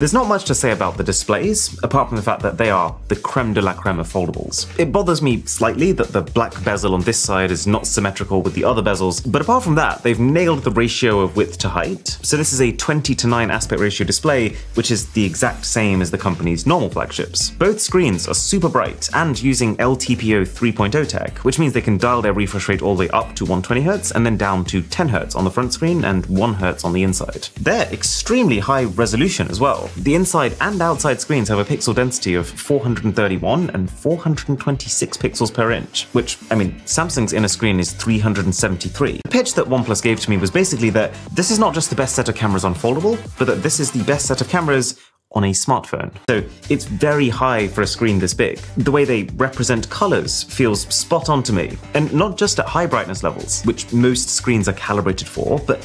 There's not much to say about the displays, apart from the fact that they are the creme de la creme of foldables. It bothers me slightly that the black bezel on this side is not symmetrical with the other bezels, but apart from that, they've nailed the ratio of width to height. So this is a 20 to 9 aspect ratio display, which is the exact same as the company's normal flagships. Both screens are super bright and using LTPO 3.0 tech, which means they can dial their refresh rate all the way up to 120Hz and then down to 10Hz on the front screen and 1Hz on the inside. They're extremely high resolution as well. The inside and outside screens have a pixel density of 431 and 426 pixels per inch, which, I mean, Samsung's inner screen is 373. The pitch that OnePlus gave to me was basically that this is not just the best set of cameras on foldable, but that this is the best set of cameras on a smartphone. So it's very high for a screen this big. The way they represent colors feels spot on to me. And not just at high brightness levels, which most screens are calibrated for, but